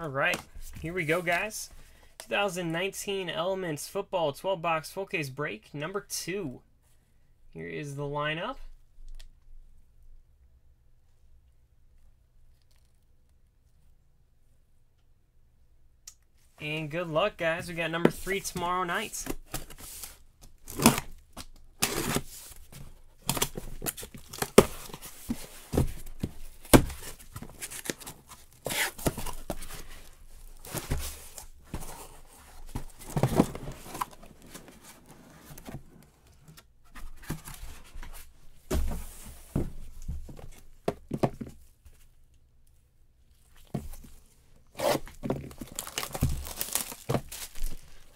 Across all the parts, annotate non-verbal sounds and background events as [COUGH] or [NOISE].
All right, here we go, guys. 2019 Elements Football 12 box full case break number two. Here is the lineup. And good luck, guys. We got number three tomorrow night.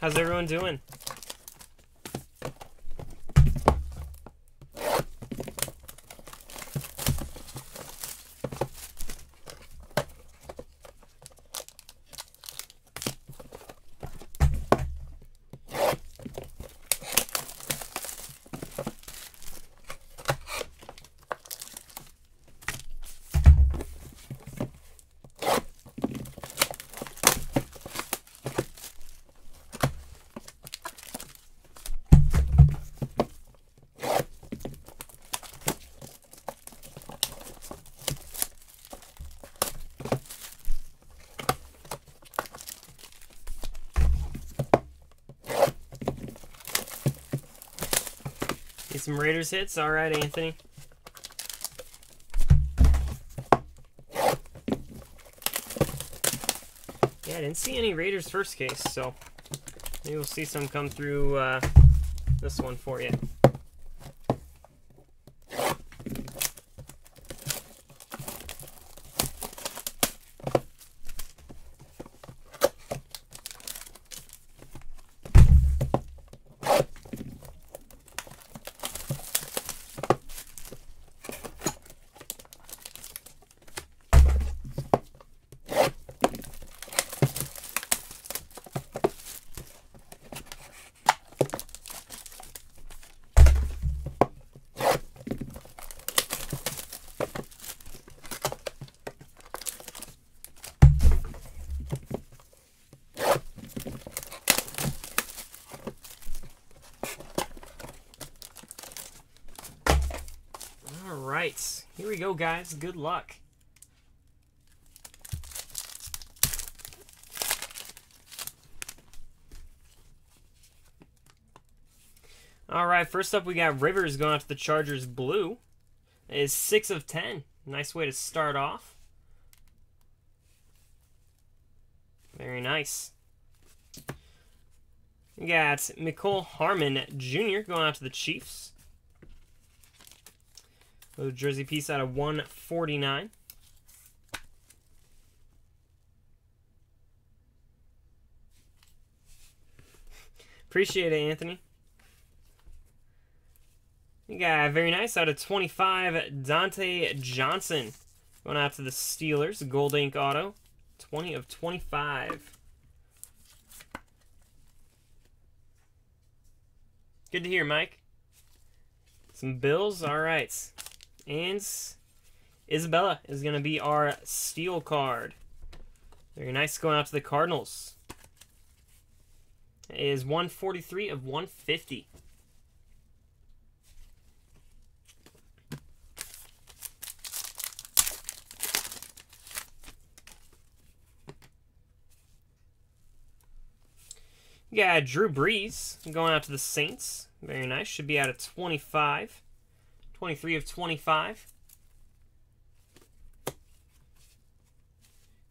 How's everyone doing? Some Raiders hits? All right, Anthony. Yeah, I didn't see any Raiders first case, so maybe we'll see some come through uh, this one for you. All right, here we go, guys. Good luck. All right, first up we got Rivers going out to the Chargers blue. It is 6 of 10. Nice way to start off. Very nice. We got Mecole Hardman Jr. going out to the Chiefs. A jersey piece out of 149. Appreciate it, Anthony. You got very nice out of 25, Diontae Johnson. Going out to the Steelers, Gold Ink Auto. 20 of 25. Good to hear, Mike. Some Bills, all right. And Isabella is going to be our steel card. Very nice going out to the Cardinals. It is 143 of 150. Yeah, Drew Brees going out to the Saints. Very nice. Should be out of 25. 23 of 25.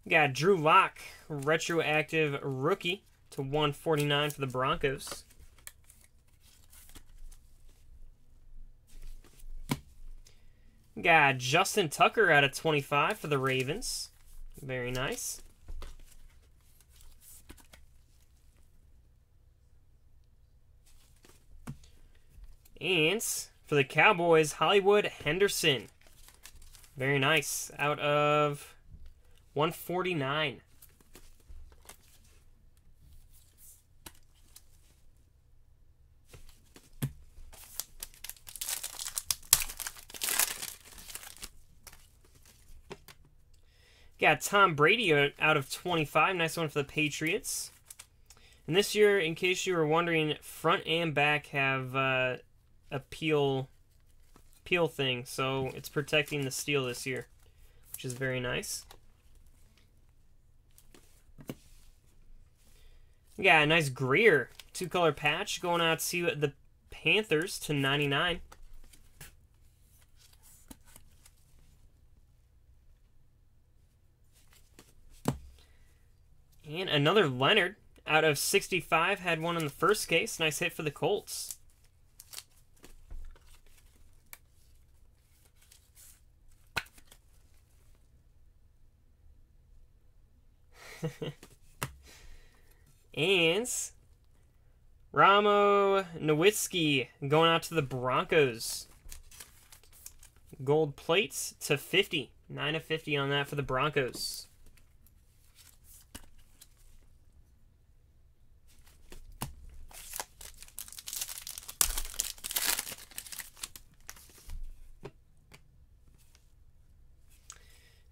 Got Drew Lock, retroactive rookie to 149 for the Broncos. Got Justin Tucker out of 25 for the Ravens. Very nice. And for the Cowboys, Hollywood Henderson. Very nice. Out of 149. Got Tom Brady out of 25. Nice one for the Patriots. And this year, in case you were wondering, front and back have uh, a peel, thing. So it's protecting the steel this year, which is very nice. Yeah, a nice Grier two color patch going out to see the Panthers to 99. And another Leonard out of 65 had one in the first case. Nice hit for the Colts. [LAUGHS] and Ramo Nowitzki going out to the Broncos. Gold plates to 50. 9 of 50 on that for the Broncos.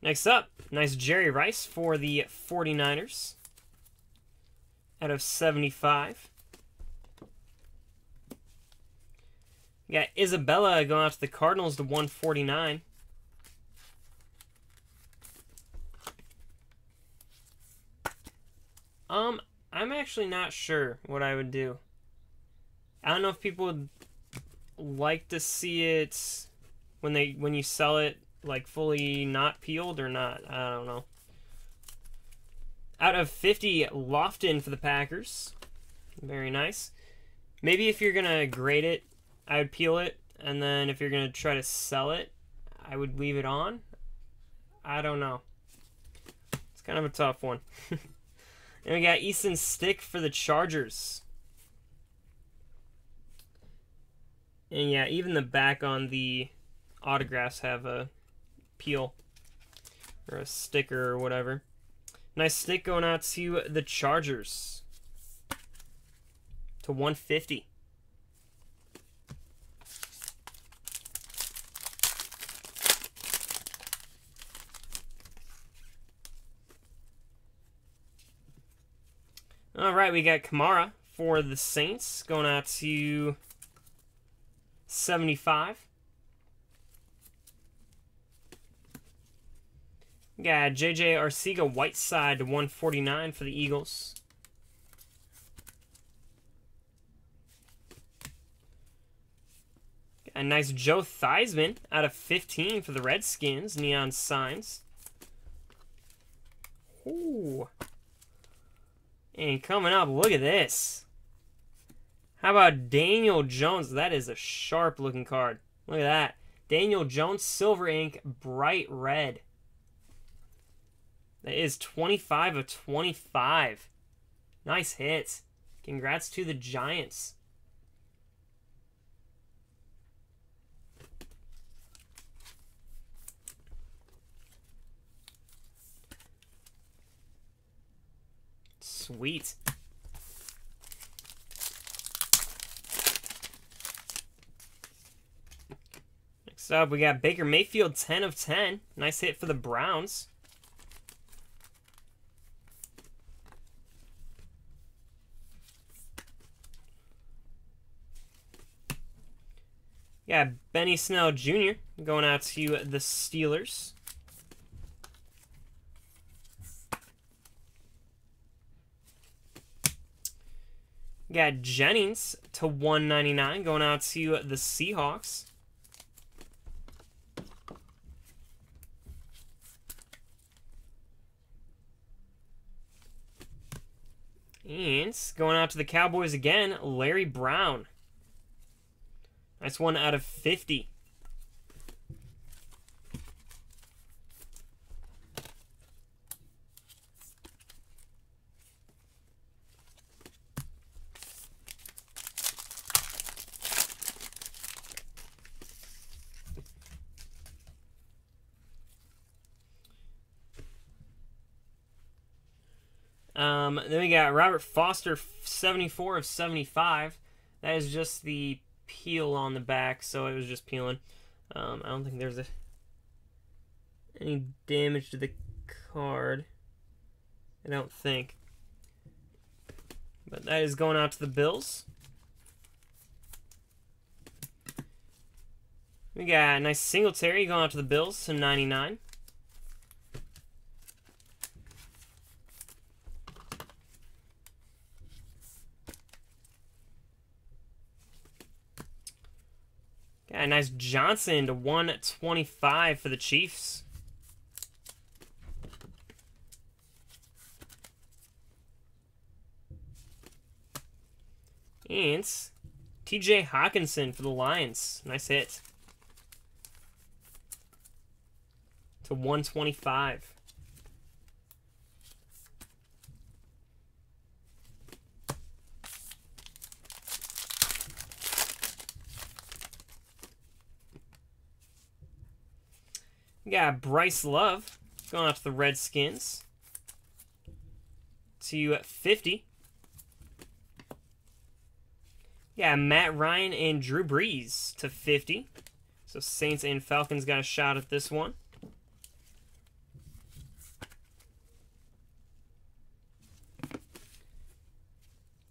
Next up, nice Jerry Rice for the 49ers. Out of 75. We got Isabella going out to the Cardinals to 149. Um, I'm actually not sure what I would do. I don't know if people would like to see it when they when you sell it like fully not peeled or not. I don't know. Out of 50, Lofton for the Packers. Very nice. Maybe if you're going to grade it I would peel it, and then if you're gonna try to sell it, I would leave it on. I don't know. It's kind of a tough one. [LAUGHS] and we got Easton Stick for the Chargers. And yeah, even the back on the autographs have a peel or a sticker or whatever. Nice stick going out to the Chargers to 150. All right, we got Kamara for the Saints going out to 75. We got JJ Arcega Whiteside to 149 for the Eagles. A nice Joe Theismann out of 15 for the Redskins. Neon signs. Ooh. And coming up, look at this. How about Daniel Jones? That is a sharp looking card. Look at that. Daniel Jones, silver ink, bright red. That is 25 of 25. Nice hit. Congrats to the Giants. Sweet. Next up, we got Baker Mayfield, 10 of 10. Nice hit for the Browns. Yeah, Benny Snell Jr. going out to the Steelers. Got Jennings to 199 going out to the Seahawks. And going out to the Cowboys again, Larry Brown. Nice one out of 50. Um, then we got Robert Foster, 74 of 75. That is just the peel on the back, so it was just peeling. Um, I don't think there's a, any damage to the card. I don't think. But that is going out to the Bills. We got a nice Singletary going out to the Bills to 99. Got a nice Johnson to 125 for the Chiefs. And TJ Hockenson for the Lions. Nice hit. To 125. We got Bryce Love going to the Redskins. To 50. Yeah, Matt Ryan and Drew Brees to 50. So Saints and Falcons got a shot at this one.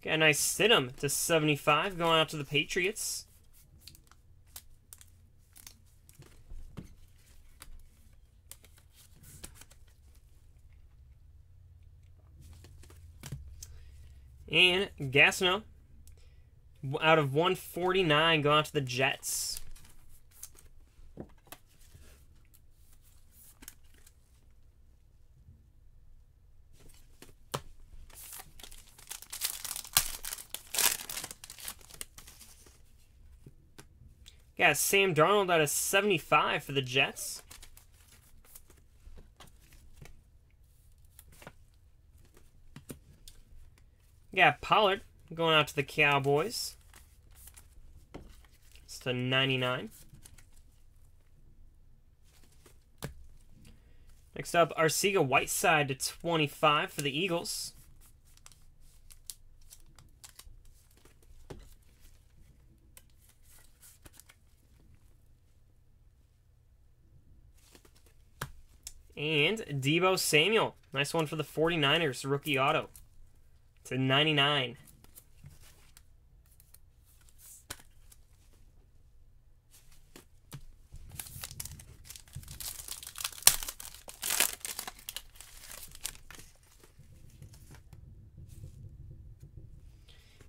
Got a nice Stidham to 75 going out to the Patriots. And Gastineau out of 149 going out to the Jets. Got Sam Darnold out of 75 for the Jets. Got Pollard Going out to the Cowboys. It's to 99. Next up, Arcega Whiteside to 25 for the Eagles. And Deebo Samuel. Nice one for the 49ers. Rookie auto. To 99.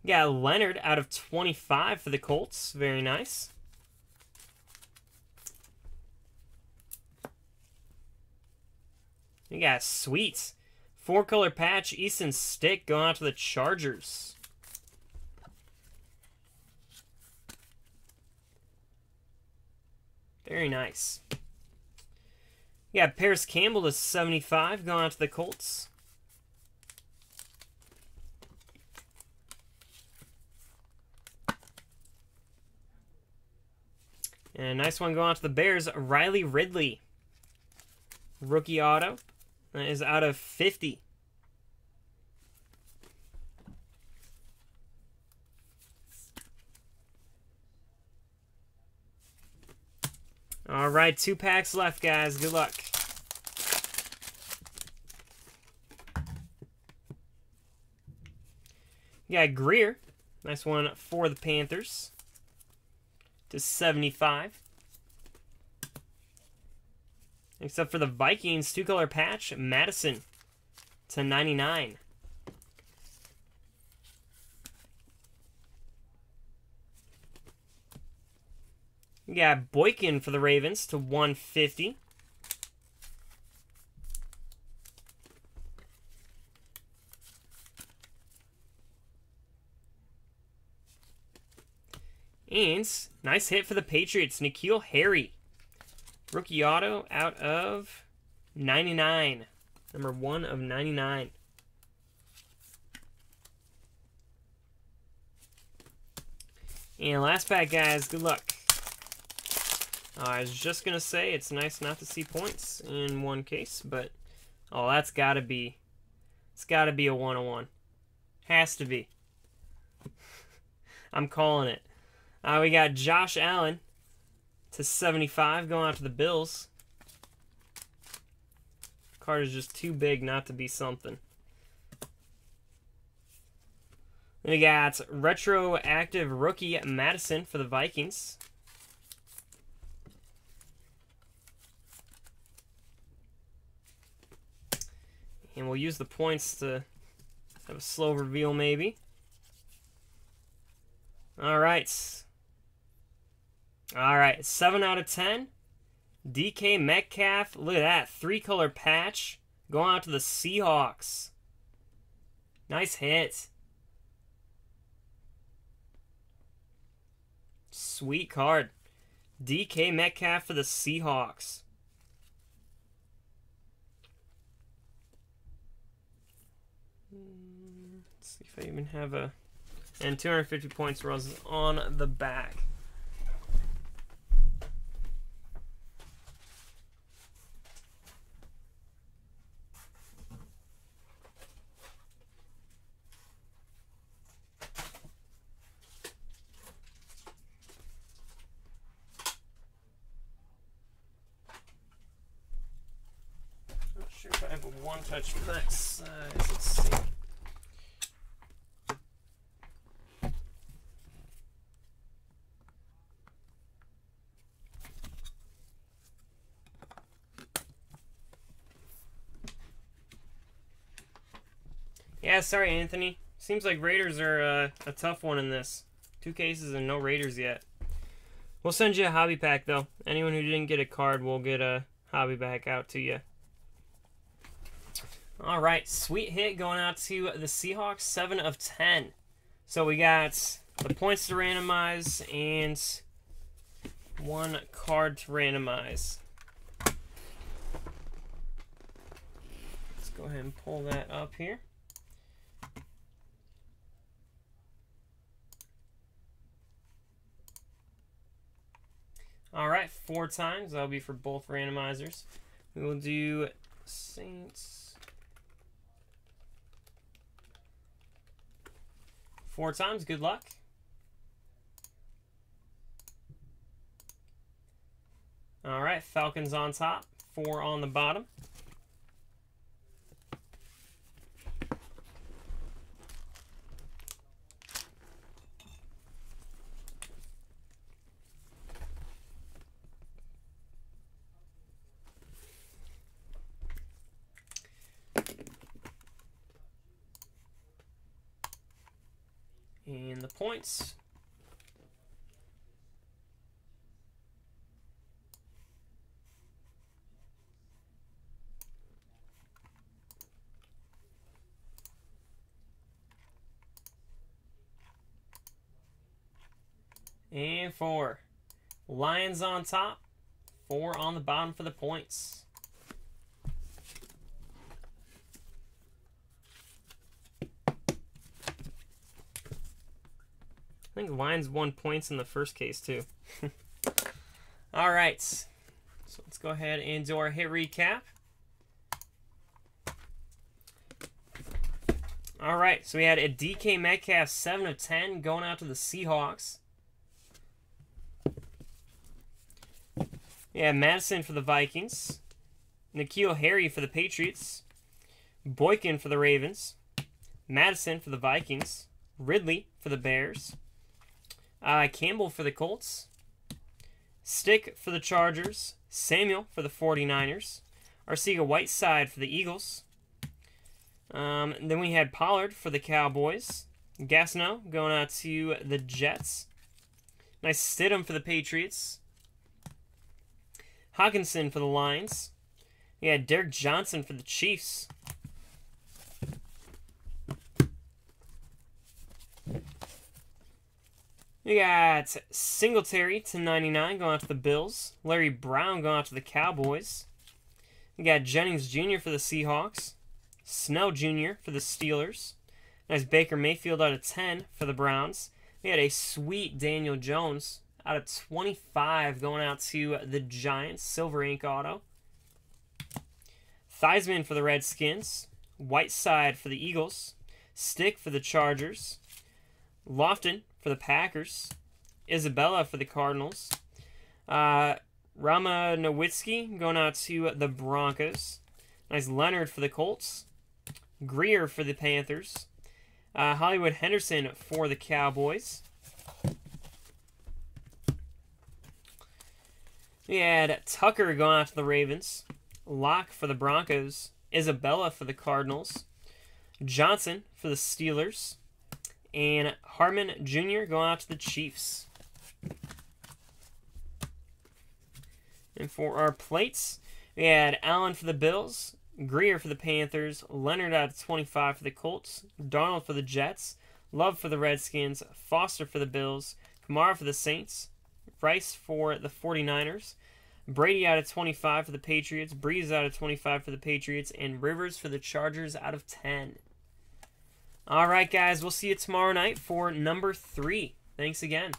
Got Leonard out of 25 for the Colts. Very nice. You got Sweet. Four color patch, Easton Stick going out to the Chargers. Very nice. Yeah, Parris Campbell to 75 going out to the Colts. And a nice one going out to the Bears, Riley Ridley. Rookie auto that is out of 50. All right, two packs left, guys. Good luck. You got Grier. Nice one for the Panthers to 75. Except for the Vikings, two-color patch, Mattison to 99. We got Boykin for the Ravens to 150. And nice hit for the Patriots. N'Keal Harry. Rookie auto out of 99. Number 1 of 99. And last pack, guys. Good luck. Uh, I was just going to say it's nice not to see points in one case, but... Oh, that's got to be... It's got to be a 101. Has to be. [LAUGHS] I'm calling it. Uh, we got Josh Allen to 75 going out to the Bills. Card is just too big not to be something. Then we got retroactive rookie Mattison for the Vikings. And we'll use the points to have a slow reveal, maybe. All right. All right, 7 out of 10. DK Metcalf, look at that. Three color patch going out to the Seahawks. Nice hit. Sweet card. DK Metcalf for the Seahawks. Hmm, let's see if I even have a. And 250 points runs on the back. one touch pack size. Let's see. Yeah, sorry, Anthony. Seems like Raiders are uh, a tough one in this. Two cases and no Raiders yet. We'll send you a hobby pack, though. Anyone who didn't get a card we'll get a hobby pack out to you. All right, sweet hit going out to the Seahawks, 7 of 10. So we got the points to randomize and one card to randomize. Let's go ahead and pull that up here. All right, four times. That'll be for both randomizers. We will do Saints. Four times, good luck. All right, Falcons on top, four on the bottom. And the points. And four. Lions on top, four on the bottom for the points. I think Lions won points in the first case, too. [LAUGHS] All right. So let's go ahead and do our hit recap. All right. So we had a DK Metcalf 7 of 10 going out to the Seahawks. Yeah, Mattison for the Vikings. N'Keal Harry for the Patriots. Boykin for the Ravens. Mattison for the Vikings. Ridley for the Bears. Uh, Campbell for the Colts. Stick for the Chargers. Samuel for the 49ers. Arcega Whiteside for the Eagles. Um, then we had Pollard for the Cowboys. Gastineau going out to the Jets. Nice Stidham for the Patriots. Hockenson for the Lions. We had Derrick Johnson for the Chiefs. We got Singletary to 99 going out to the Bills. Larry Brown going out to the Cowboys. We got Jennings Jr. for the Seahawks. Snell Jr. for the Steelers. Nice Baker Mayfield out of 10 for the Browns. We had a sweet Daniel Jones out of 25 going out to the Giants. Silver ink auto. Theismann for the Redskins. Whiteside for the Eagles. Stick for the Chargers. Lofton for the Packers. Isabella for the Cardinals. Uh, Romanowski going out to the Broncos. Nice Leonard for the Colts. Grier for the Panthers. Uh, Hollywood Henderson for the Cowboys. We had Tucker going out to the Ravens. Lock for the Broncos. Isabella for the Cardinals. Johnson for the Steelers. And Hardman Jr. going out to the Chiefs. And for our plates, we had Allen for the Bills, Grier for the Panthers, Leonard out of 25 for the Colts, Darnold for the Jets, Love for the Redskins, Foster for the Bills, Kamara for the Saints, Rice for the 49ers, Brady out of 25 for the Patriots, Brees out of 25 for the Patriots, and Rivers for the Chargers out of 10. All right, guys, we'll see you tomorrow night for number three. Thanks again.